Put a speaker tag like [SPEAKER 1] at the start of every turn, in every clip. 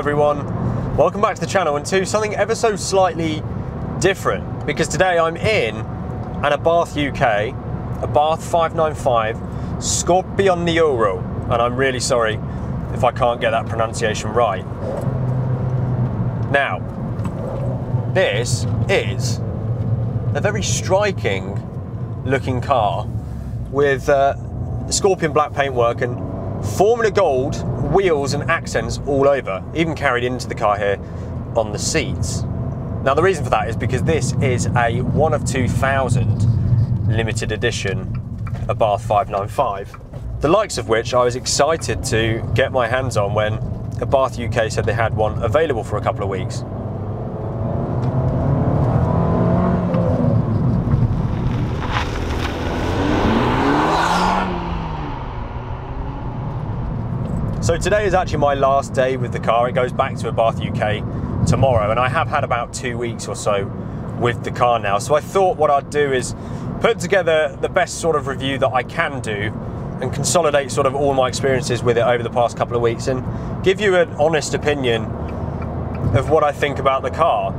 [SPEAKER 1] everyone, welcome back to the channel and to something ever so slightly different because today I'm in an Abarth UK, Abarth 595 Scorpioneoro and I'm really sorry if I can't get that pronunciation right. Now, this is a very striking looking car with uh, Scorpion black paintwork and Formula Gold wheels and accents all over, even carried into the car here on the seats. Now the reason for that is because this is a one of 2000 limited edition Abarth 595, the likes of which I was excited to get my hands on when Abarth UK said they had one available for a couple of weeks. Today is actually my last day with the car. It goes back to Abarth UK tomorrow, and I have had about two weeks or so with the car now. So I thought what I'd do is put together the best sort of review that I can do and consolidate sort of all my experiences with it over the past couple of weeks and give you an honest opinion of what I think about the car.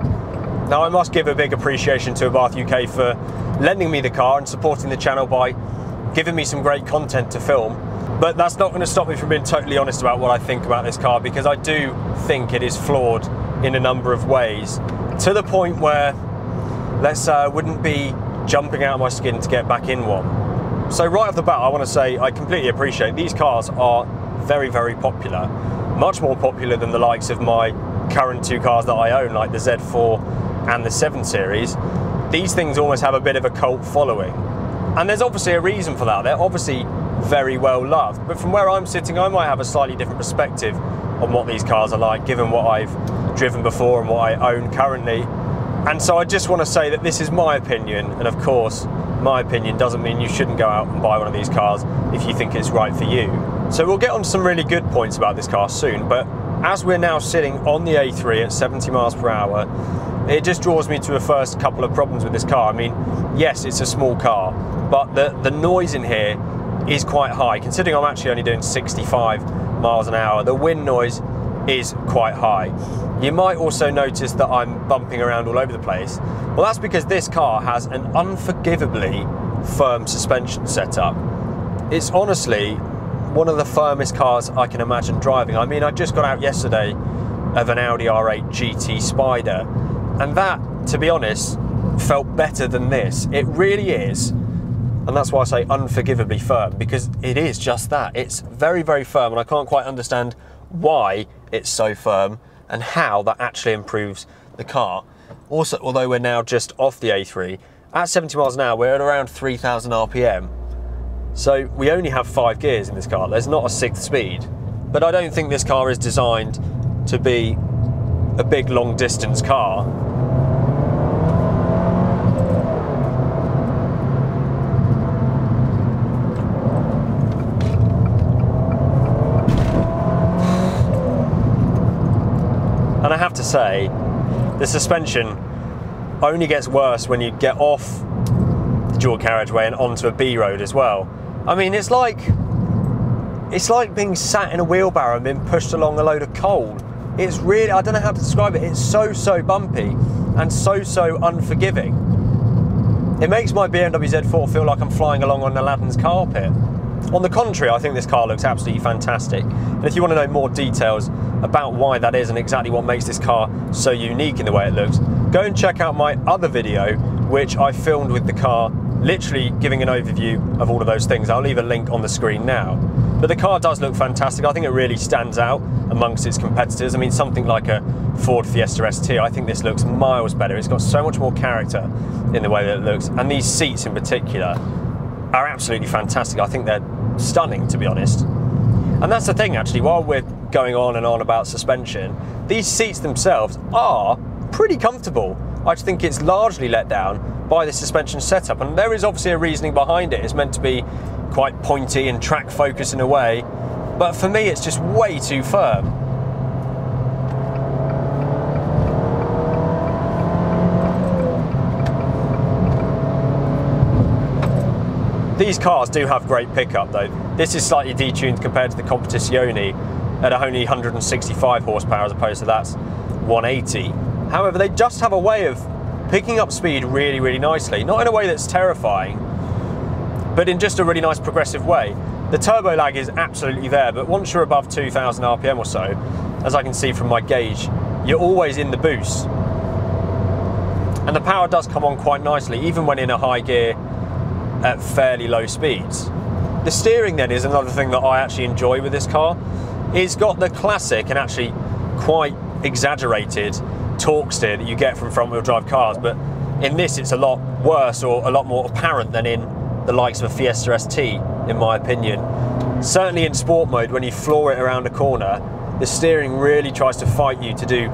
[SPEAKER 1] Now I must give a big appreciation to Abarth UK for lending me the car and supporting the channel by giving me some great content to film but that's not going to stop me from being totally honest about what I think about this car because I do think it is flawed in a number of ways to the point where let's uh, wouldn't be jumping out of my skin to get back in one. So right off the bat, I want to say I completely appreciate these cars are very, very popular, much more popular than the likes of my current two cars that I own, like the Z4 and the 7 Series. These things almost have a bit of a cult following. And there's obviously a reason for that. They're obviously very well loved. But from where I'm sitting, I might have a slightly different perspective on what these cars are like, given what I've driven before and what I own currently. And so I just want to say that this is my opinion, and of course, my opinion doesn't mean you shouldn't go out and buy one of these cars if you think it's right for you. So we'll get on to some really good points about this car soon, but as we're now sitting on the A3 at 70 miles per hour, it just draws me to a first couple of problems with this car. I mean, yes, it's a small car, but the, the noise in here is quite high. Considering I'm actually only doing 65 miles an hour, the wind noise is quite high. You might also notice that I'm bumping around all over the place. Well, that's because this car has an unforgivably firm suspension setup. It's honestly one of the firmest cars I can imagine driving. I mean, I just got out yesterday of an Audi R8 GT Spider, and that, to be honest, felt better than this. It really is and that's why I say unforgivably firm, because it is just that. It's very, very firm, and I can't quite understand why it's so firm and how that actually improves the car. Also, although we're now just off the A3, at 70 miles an hour, we're at around 3,000 RPM. So we only have five gears in this car. There's not a sixth speed. But I don't think this car is designed to be a big long distance car. And I have to say, the suspension only gets worse when you get off the dual carriageway and onto a B road as well. I mean, it's like it's like being sat in a wheelbarrow and being pushed along a load of coal. It's really I don't know how to describe it. It's so so bumpy and so so unforgiving. It makes my BMW Z4 feel like I'm flying along on Aladdin's carpet. On the contrary, I think this car looks absolutely fantastic. And if you want to know more details about why that is and exactly what makes this car so unique in the way it looks, go and check out my other video, which I filmed with the car, literally giving an overview of all of those things. I'll leave a link on the screen now. But the car does look fantastic. I think it really stands out amongst its competitors. I mean, something like a Ford Fiesta ST, I think this looks miles better. It's got so much more character in the way that it looks. And these seats in particular are absolutely fantastic. I think they're stunning, to be honest. And that's the thing, actually, while we're going on and on about suspension, these seats themselves are pretty comfortable. I just think it's largely let down by the suspension setup, and there is obviously a reasoning behind it. It's meant to be quite pointy and track focused in a way, but for me, it's just way too firm. These cars do have great pickup though. This is slightly detuned compared to the Competizione, at only 165 horsepower as opposed to that's 180. However, they just have a way of picking up speed really, really nicely. Not in a way that's terrifying, but in just a really nice progressive way. The turbo lag is absolutely there, but once you're above 2000 RPM or so, as I can see from my gauge, you're always in the boost. And the power does come on quite nicely, even when in a high gear at fairly low speeds. The steering then is another thing that I actually enjoy with this car. It's got the classic and actually quite exaggerated torque steer that you get from front wheel drive cars, but in this it's a lot worse or a lot more apparent than in the likes of a Fiesta ST, in my opinion. Certainly in sport mode, when you floor it around a corner, the steering really tries to fight you to do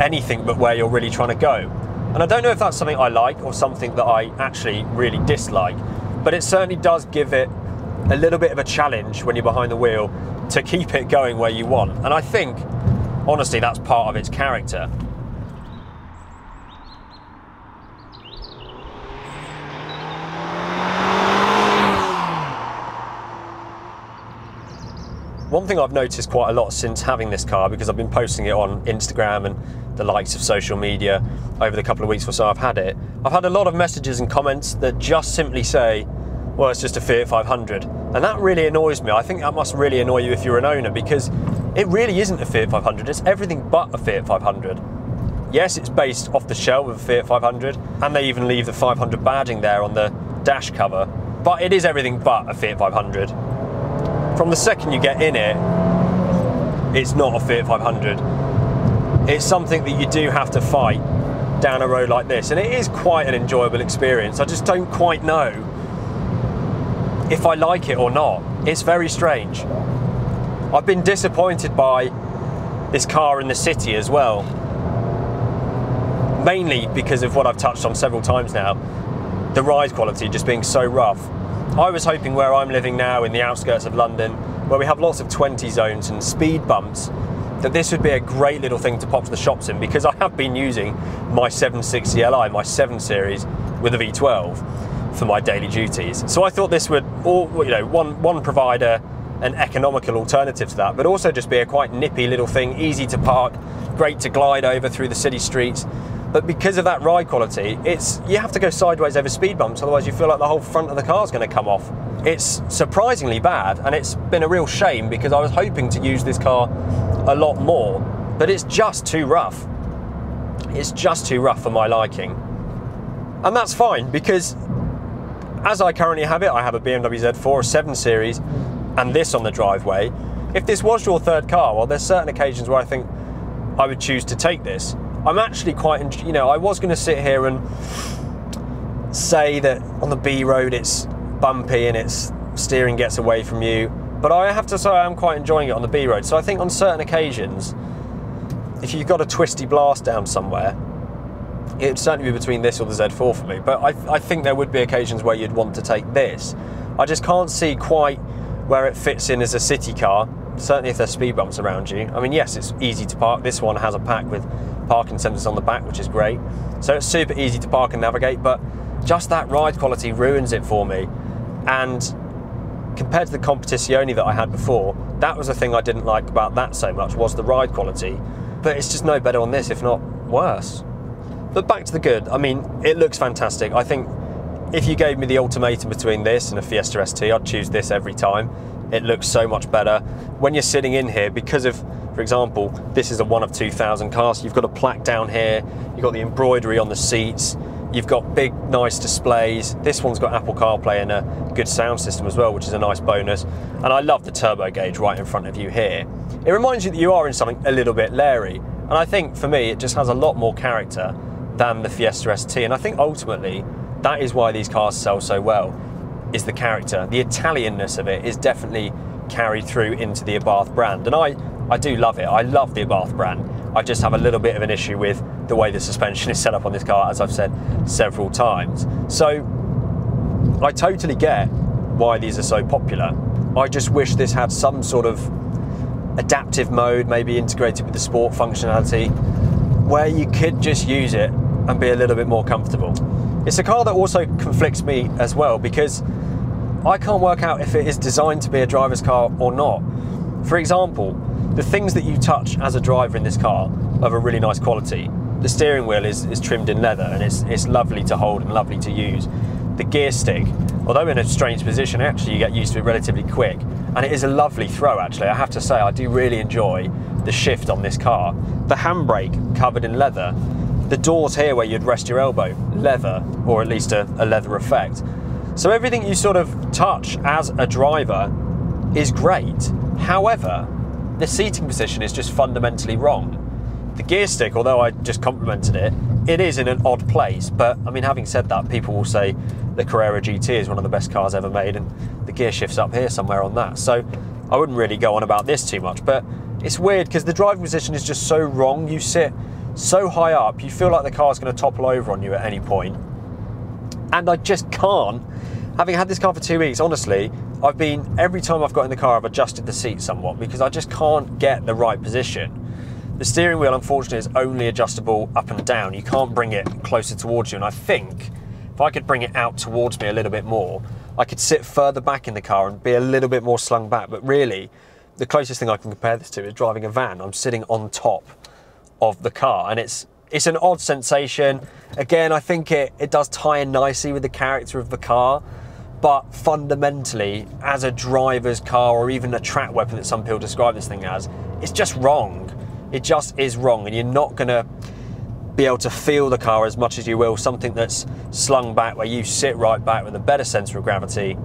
[SPEAKER 1] anything but where you're really trying to go. And I don't know if that's something I like or something that I actually really dislike, but it certainly does give it a little bit of a challenge when you're behind the wheel to keep it going where you want. And I think, honestly, that's part of its character. One thing I've noticed quite a lot since having this car, because I've been posting it on Instagram and the likes of social media over the couple of weeks or so I've had it, I've had a lot of messages and comments that just simply say, well, it's just a Fiat 500. And that really annoys me. I think that must really annoy you if you're an owner because it really isn't a Fiat 500. It's everything but a Fiat 500. Yes, it's based off the shell of a Fiat 500, and they even leave the 500 badging there on the dash cover, but it is everything but a Fiat 500 from the second you get in it, it's not a Fiat 500. It's something that you do have to fight down a road like this, and it is quite an enjoyable experience. I just don't quite know if I like it or not. It's very strange. I've been disappointed by this car in the city as well. Mainly because of what I've touched on several times now the ride quality just being so rough. I was hoping where I'm living now in the outskirts of London, where we have lots of 20 zones and speed bumps, that this would be a great little thing to pop to the shops in because I have been using my 760 Li, my 7 Series, with a V12 for my daily duties. So I thought this would, all you know, one one provider an economical alternative to that, but also just be a quite nippy little thing, easy to park, great to glide over through the city streets, but because of that ride quality, it's you have to go sideways over speed bumps, otherwise you feel like the whole front of the car is going to come off. It's surprisingly bad, and it's been a real shame because I was hoping to use this car a lot more, but it's just too rough. It's just too rough for my liking. And that's fine because as I currently have it, I have a BMW Z4, a 7 Series, and this on the driveway. If this was your third car, well, there's certain occasions where I think I would choose to take this. I'm actually quite, you know, I was going to sit here and say that on the B road it's bumpy and its steering gets away from you, but I have to say I'm quite enjoying it on the B road. So I think on certain occasions, if you've got a twisty blast down somewhere, it'd certainly be between this or the Z4 for me. But I, I think there would be occasions where you'd want to take this. I just can't see quite where it fits in as a city car certainly if there's speed bumps around you. I mean, yes, it's easy to park. This one has a pack with parking sensors on the back, which is great. So it's super easy to park and navigate, but just that ride quality ruins it for me. And compared to the Competizione that I had before, that was the thing I didn't like about that so much was the ride quality. But it's just no better on this, if not worse. But back to the good. I mean, it looks fantastic. I think if you gave me the ultimatum between this and a Fiesta ST, I'd choose this every time it looks so much better. When you're sitting in here, because of, for example, this is a one of 2000 car, so you've got a plaque down here, you've got the embroidery on the seats, you've got big, nice displays. This one's got Apple CarPlay and a good sound system as well, which is a nice bonus. And I love the turbo gauge right in front of you here. It reminds you that you are in something a little bit Larry. And I think for me, it just has a lot more character than the Fiesta ST. And I think ultimately, that is why these cars sell so well is the character. The Italianness of it is definitely carried through into the Abarth brand. And I, I do love it. I love the Abarth brand. I just have a little bit of an issue with the way the suspension is set up on this car, as I've said several times. So I totally get why these are so popular. I just wish this had some sort of adaptive mode, maybe integrated with the sport functionality, where you could just use it and be a little bit more comfortable. It's a car that also conflicts me as well because I can't work out if it is designed to be a driver's car or not. For example, the things that you touch as a driver in this car are of a really nice quality. The steering wheel is, is trimmed in leather and it's, it's lovely to hold and lovely to use. The gear stick, although in a strange position, actually you get used to it relatively quick. And it is a lovely throw, actually. I have to say, I do really enjoy the shift on this car. The handbrake covered in leather. The doors here where you'd rest your elbow, leather, or at least a, a leather effect. So everything you sort of touch as a driver is great. However, the seating position is just fundamentally wrong. The gear stick, although I just complimented it, it is in an odd place. But I mean, having said that, people will say the Carrera GT is one of the best cars ever made, and the gear shift's up here somewhere on that. So I wouldn't really go on about this too much. But it's weird because the driving position is just so wrong. You sit so high up, you feel like the car's going to topple over on you at any point. And I just can't. Having had this car for two weeks, honestly, I've been every time I've got in the car, I've adjusted the seat somewhat because I just can't get the right position. The steering wheel, unfortunately, is only adjustable up and down. You can't bring it closer towards you. And I think if I could bring it out towards me a little bit more, I could sit further back in the car and be a little bit more slung back. But really, the closest thing I can compare this to is driving a van. I'm sitting on top of the car and it's it's an odd sensation. Again, I think it, it does tie in nicely with the character of the car, but fundamentally, as a driver's car or even a track weapon that some people describe this thing as, it's just wrong. It just is wrong, and you're not going to be able to feel the car as much as you will something that's slung back where you sit right back with a better center of gravity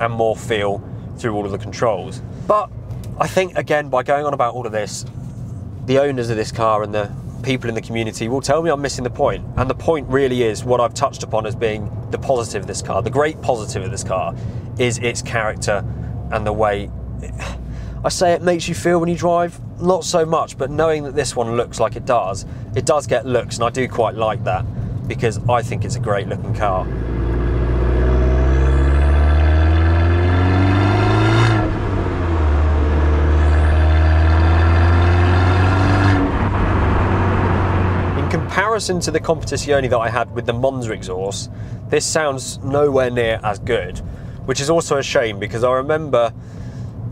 [SPEAKER 1] and more feel through all of the controls. But I think, again, by going on about all of this, the owners of this car and the people in the community will tell me I'm missing the point. And the point really is what I've touched upon as being the positive of this car. The great positive of this car is its character and the way. I say it makes you feel when you drive, not so much, but knowing that this one looks like it does, it does get looks, and I do quite like that because I think it's a great looking car. In comparison to the Competizione that I had with the Monza exhaust, this sounds nowhere near as good, which is also a shame because I remember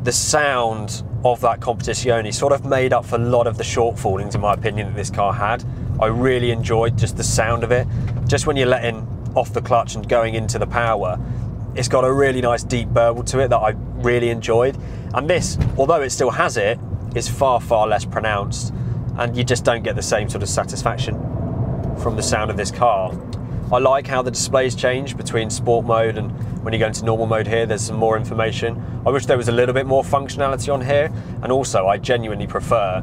[SPEAKER 1] the sound of that Competizione sort of made up for a lot of the shortfallings, in my opinion, that this car had. I really enjoyed just the sound of it. Just when you're letting off the clutch and going into the power, it's got a really nice deep burble to it that I really enjoyed. And this, although it still has it, is far, far less pronounced. And you just don't get the same sort of satisfaction from the sound of this car. I like how the displays change between sport mode and when you go into normal mode here, there's some more information. I wish there was a little bit more functionality on here. And also, I genuinely prefer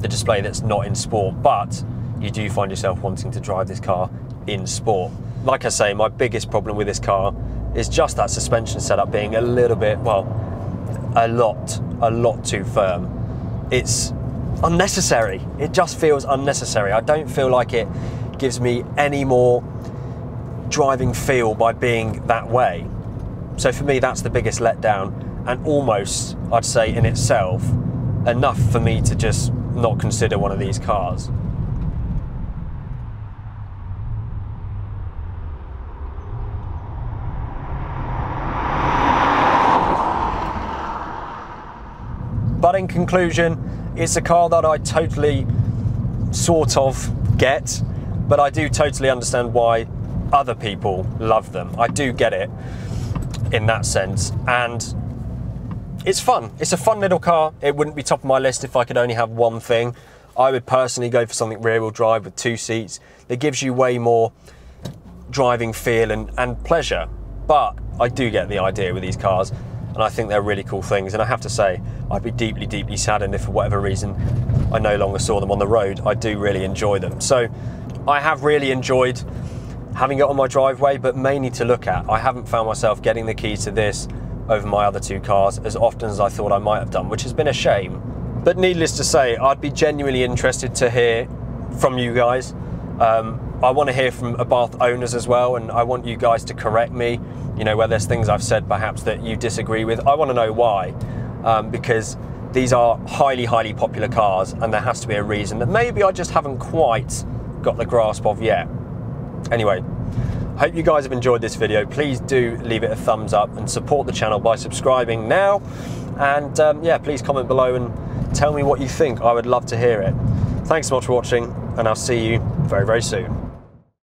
[SPEAKER 1] the display that's not in sport, but you do find yourself wanting to drive this car in sport. Like I say, my biggest problem with this car is just that suspension setup being a little bit, well, a lot, a lot too firm. It's unnecessary. It just feels unnecessary. I don't feel like it gives me any more driving feel by being that way. So for me, that's the biggest letdown, and almost, I'd say, in itself, enough for me to just not consider one of these cars. But in conclusion, it's a car that I totally sort of get, but I do totally understand why other people love them. I do get it in that sense. And it's fun. It's a fun little car. It wouldn't be top of my list if I could only have one thing. I would personally go for something rear wheel drive with two seats that gives you way more driving feel and, and pleasure. But I do get the idea with these cars and I think they're really cool things. And I have to say, I'd be deeply, deeply saddened if for whatever reason I no longer saw them on the road. I do really enjoy them. So I have really enjoyed having it on my driveway, but mainly to look at. I haven't found myself getting the keys to this over my other two cars as often as I thought I might have done, which has been a shame. But needless to say, I'd be genuinely interested to hear from you guys. Um, I want to hear from Abarth owners as well, and I want you guys to correct me. You know, where there's things I've said perhaps that you disagree with. I want to know why, um, because these are highly, highly popular cars, and there has to be a reason that maybe I just haven't quite got the grasp of yet. Anyway, I hope you guys have enjoyed this video. Please do leave it a thumbs up and support the channel by subscribing now. And um, yeah, please comment below and Tell me what you think. I would love to hear it. Thanks so much for watching, and I'll see you very, very soon.